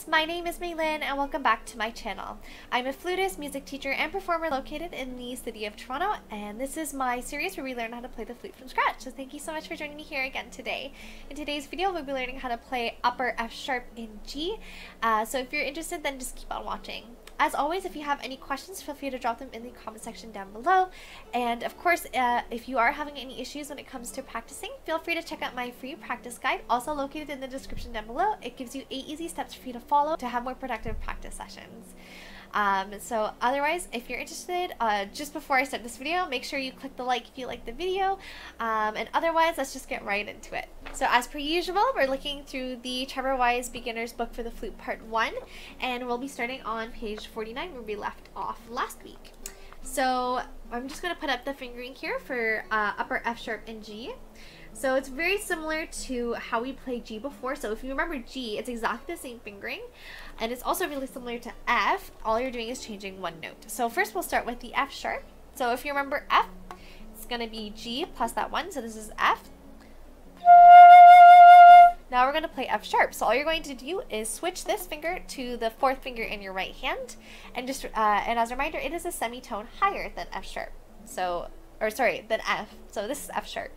friends, my name is Mailynn and welcome back to my channel. I'm a flutist, music teacher, and performer located in the city of Toronto and this is my series where we learn how to play the flute from scratch. So thank you so much for joining me here again today. In today's video we'll be learning how to play upper F sharp in G. Uh, so if you're interested then just keep on watching. As always, if you have any questions, feel free to drop them in the comment section down below. And of course, uh, if you are having any issues when it comes to practicing, feel free to check out my free practice guide, also located in the description down below. It gives you eight easy steps for you to follow to have more productive practice sessions. Um, so otherwise, if you're interested, uh, just before I start this video, make sure you click the like if you like the video. Um, and otherwise, let's just get right into it. So as per usual, we're looking through the Trevor Wye's Beginner's Book for the Flute Part 1. And we'll be starting on page 49 where we left off last week. So I'm just going to put up the fingering here for uh, upper F sharp and G. So it's very similar to how we played G before. So if you remember G, it's exactly the same fingering. And it's also really similar to F. All you're doing is changing one note. So first we'll start with the F sharp. So if you remember F, it's going to be G plus that one. So this is F. Now we're going to play F sharp. So all you're going to do is switch this finger to the fourth finger in your right hand. And just uh, and as a reminder, it is a semitone higher than F sharp. So, or sorry, than F. So this is F sharp.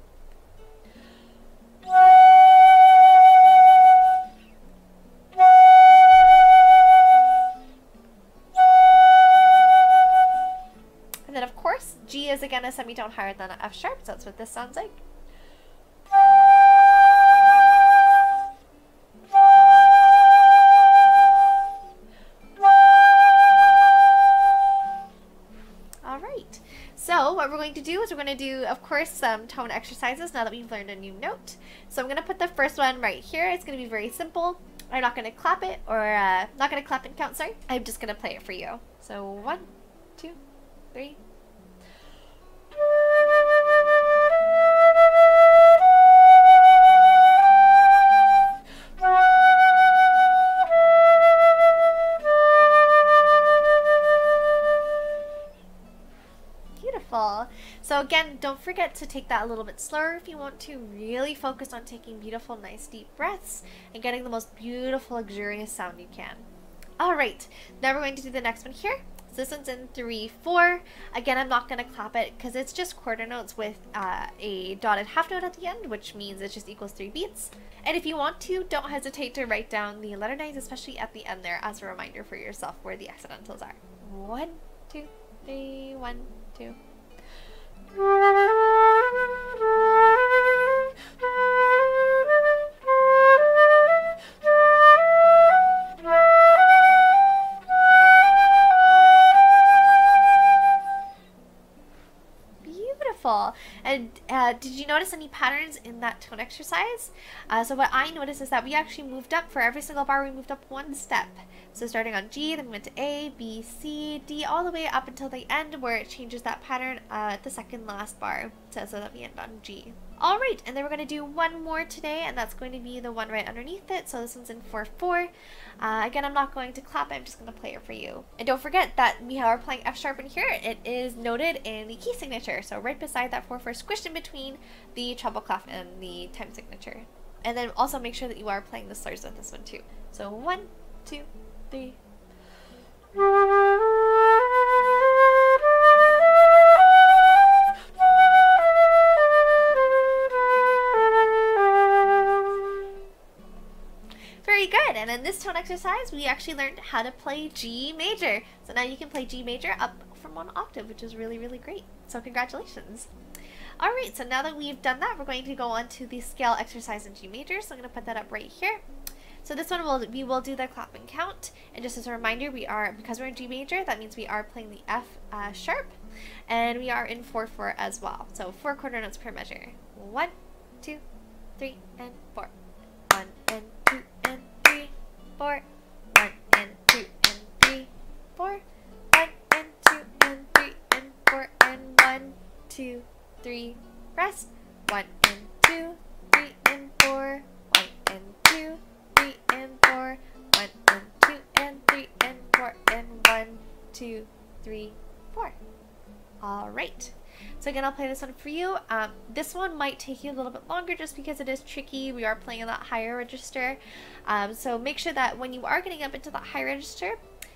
Is again a semitone higher than an F sharp, so that's what this sounds like. Alright, so what we're going to do is we're going to do, of course, some tone exercises now that we've learned a new note. So I'm going to put the first one right here. It's going to be very simple. I'm not going to clap it, or uh, not going to clap and count, sorry. I'm just going to play it for you. So one, two, three. Forget to take that a little bit slower if you want to really focus on taking beautiful, nice deep breaths and getting the most beautiful, luxurious sound you can. All right, now we're going to do the next one here. So this one's in 3-4. Again, I'm not going to clap it because it's just quarter notes with uh, a dotted half note at the end, which means it just equals 3 beats. And if you want to, don't hesitate to write down the letter names, especially at the end there, as a reminder for yourself where the accidentals are. One, two, three, one, two. Thank. Did you notice any patterns in that tone exercise? Uh, so what I noticed is that we actually moved up for every single bar. We moved up one step. So starting on G, then we went to A, B, C, D, all the way up until the end where it changes that pattern uh, at the second last bar. So, so that we end on G. Alright, and then we're going to do one more today, and that's going to be the one right underneath it. So this one's in 4-4. Uh, again, I'm not going to clap I'm just going to play it for you. And don't forget that we are playing F sharp in here. It is noted in the key signature. So right beside that 4-4 squished in between the treble clef and the time signature. And then also make sure that you are playing the slurs with this one too. So one, two, three. This tone exercise, we actually learned how to play G major. So now you can play G major up from one octave, which is really, really great. So congratulations. Alright, so now that we've done that, we're going to go on to the scale exercise in G major. So I'm going to put that up right here. So this one will we will do the clap and count. And just as a reminder, we are because we're in G major, that means we are playing the F uh, sharp, and we are in four four as well. So four quarter notes per measure. One, two, three, and four. Four. One and two and three, four. One and two and three and four and one, two, three. Rest. One and two, three and four. One and two three and four, one and two and three and four and one, two, three, four. All right. So again, I'll play this one for you. Um, this one might take you a little bit longer just because it is tricky. We are playing a that higher register. Um, so make sure that when you are getting up into that high register,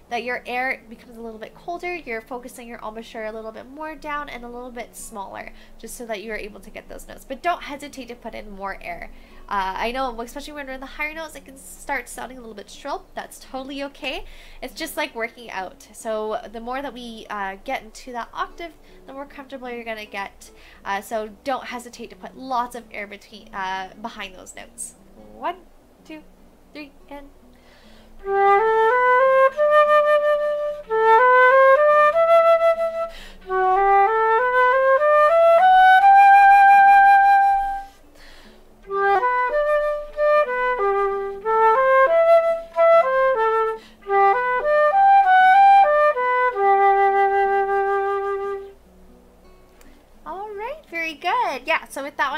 that your air becomes a little bit colder, you're focusing your embouchure a little bit more down and a little bit smaller, just so that you're able to get those notes. But don't hesitate to put in more air. Uh, I know, especially when we're in the higher notes, it can start sounding a little bit shrill. That's totally okay. It's just like working out. So the more that we uh, get into that octave, the more comfortable you're gonna get. Uh, so don't hesitate to put lots of air between uh, behind those notes. One, two, three, and.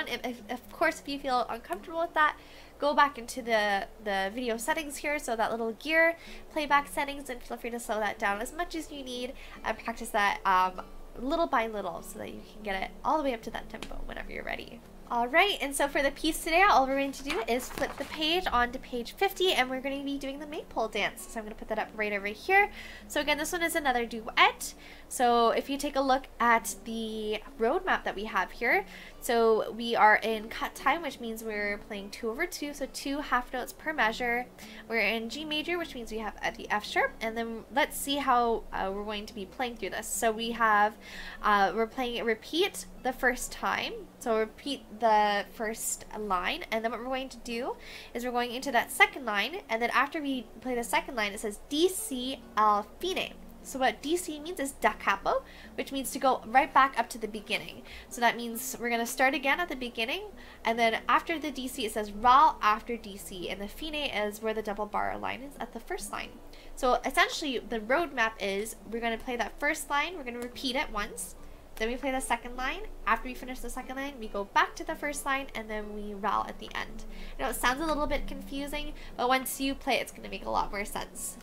If, if, of course, if you feel uncomfortable with that, go back into the, the video settings here, so that little gear playback settings, and feel free to slow that down as much as you need and practice that um, little by little so that you can get it all the way up to that tempo whenever you're ready. Alright, and so for the piece today, all we're going to do is flip the page onto page 50, and we're going to be doing the maypole dance. So I'm going to put that up right over here. So again, this one is another duet. So if you take a look at the roadmap that we have here, so we are in cut time, which means we're playing 2 over 2, so two half notes per measure. We're in G major, which means we have at the F sharp, and then let's see how uh, we're going to be playing through this. So we have, uh, we're playing it repeat the first time, so repeat the first line, and then what we're going to do is we're going into that second line, and then after we play the second line, it says D, C, Al, fine. So what DC means is da capo, which means to go right back up to the beginning. So that means we're going to start again at the beginning, and then after the DC it says RAL after DC, and the fine is where the double bar line is at the first line. So essentially the roadmap is we're going to play that first line, we're going to repeat it once, then we play the second line. After we finish the second line, we go back to the first line and then we RAL at the end. I know it sounds a little bit confusing, but once you play it's going to make a lot more sense.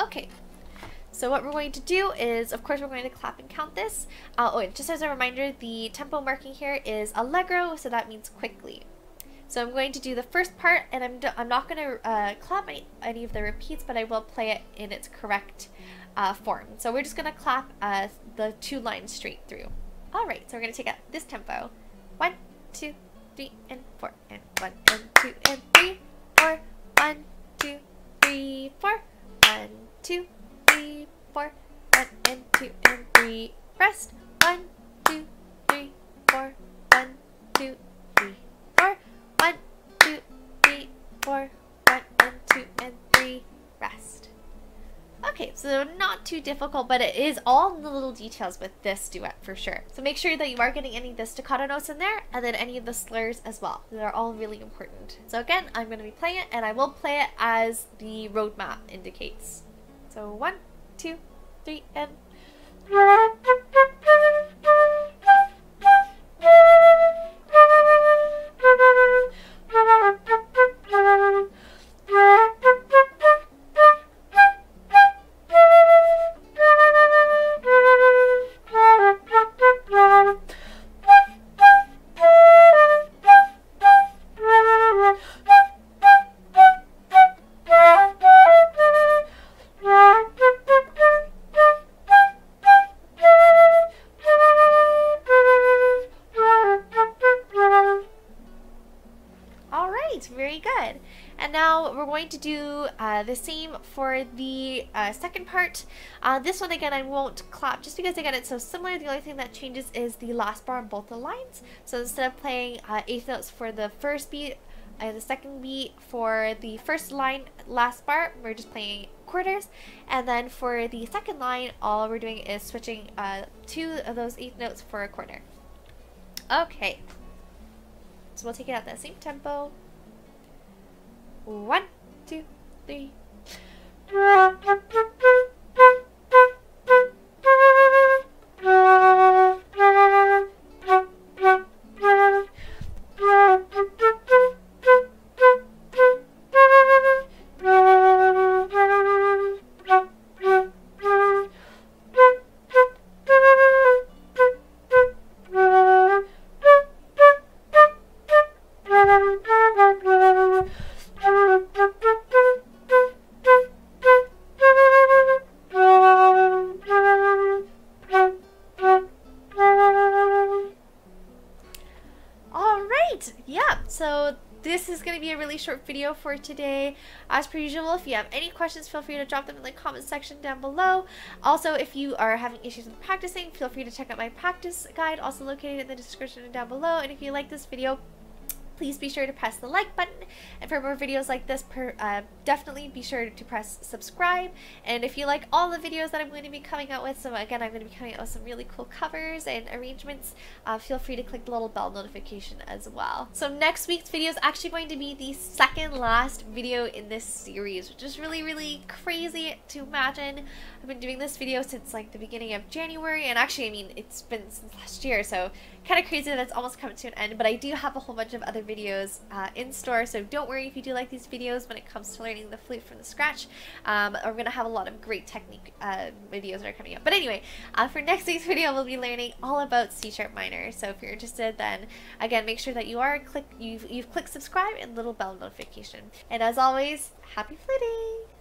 Okay, so what we're going to do is, of course, we're going to clap and count this. Uh, oh, just as a reminder, the tempo marking here is allegro, so that means quickly. So I'm going to do the first part, and I'm, I'm not going to uh, clap any, any, of the repeats, but I will play it in its correct uh, form. So we're just going to clap uh, the two lines straight through. Alright, so we're going to take out this tempo. One, two, three, and four. And one, and two, and three, four. One, two, three, four. One, two, four. One and two and three. Rest. One, two, three, four. One, two, three, four. One, two, three, four. One and two and three. Rest. Okay, so not too difficult, but it is all the little details with this duet for sure. So make sure that you are getting any of the staccato notes in there, and then any of the slurs as well. They're all really important. So again, I'm going to be playing it, and I will play it as the roadmap indicates. So one, two, three, and... going to do uh, the same for the uh, second part. Uh, this one again I won't clap just because again it's so similar. The only thing that changes is the last bar on both the lines. So instead of playing uh, eighth notes for the first beat and the second beat for the first line last bar, we're just playing quarters. And then for the second line, all we're doing is switching uh, two of those eighth notes for a quarter. Okay. So we'll take it at that same tempo. One, two, three. Short video for today. As per usual, if you have any questions, feel free to drop them in the comment section down below. Also, if you are having issues with practicing, feel free to check out my practice guide, also located in the description down below. And if you like this video, please be sure to press the like button. And for more videos like this, per, uh, definitely be sure to press subscribe. And if you like all the videos that I'm going to be coming out with, so again, I'm going to be coming out with some really cool covers and arrangements, uh, feel free to click the little bell notification as well. So next week's video is actually going to be the second last video in this series, which is really, really crazy to imagine. I've been doing this video since like the beginning of January, and actually, I mean, it's been since last year, so kind of crazy that it's almost coming to an end, but I do have a whole bunch of other videos uh, in store, so don't worry if you do like these videos when it comes to learning the flute from the scratch. Um, we're going to have a lot of great technique uh, videos that are coming up. But anyway, uh, for next week's video, we'll be learning all about C-sharp minor, so if you're interested, then again, make sure that you are click you've, you've clicked subscribe and little bell notification. And as always, happy fluting!